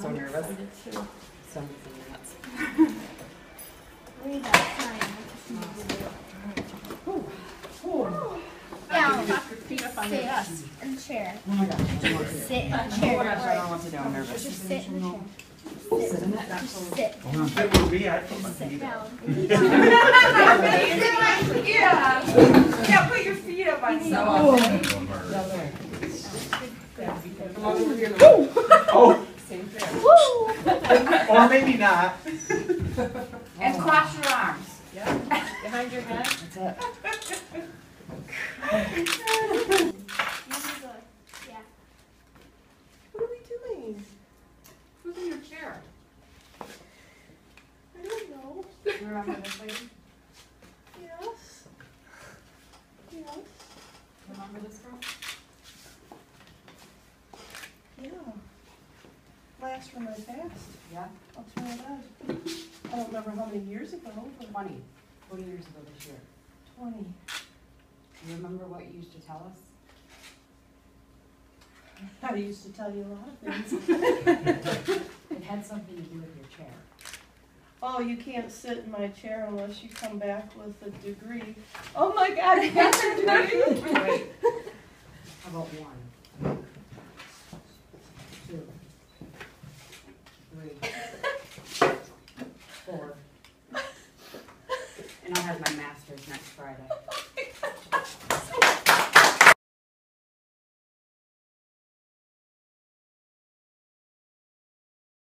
So nervous. I did too. So nuts. Read that sign. I just need to do it. Down. Pop your feet up on your Sit desk. in chair. Oh my gosh. I don't want to. Sit in chair. my gosh, I don't Like, want to do. I'm nervous. Just sit in the chair. Sit in it. Just sit. If it were me, I'd put my Sit feet up. down. Yeah, yeah, put your feet up on No, something. no, there. Oh, Same chair. Woo! Or maybe not. And cross your arms. Yeah, behind your head. That's it. You can go. Yeah. What are we doing? Who's in your chair? I don't know. Remember this lady? Yes. Yes. Remember this girl? Last from my past. Yeah, I'll try it out. I don't remember how many years ago, but twenty. Twenty years ago this year. twenty. Do you remember what you used to tell us? I used to tell you a lot of things. It had something to do with your chair. Oh, you can't sit in my chair unless you come back with a degree. Oh my God, you got your degree? How about one? Have my master's next Friday.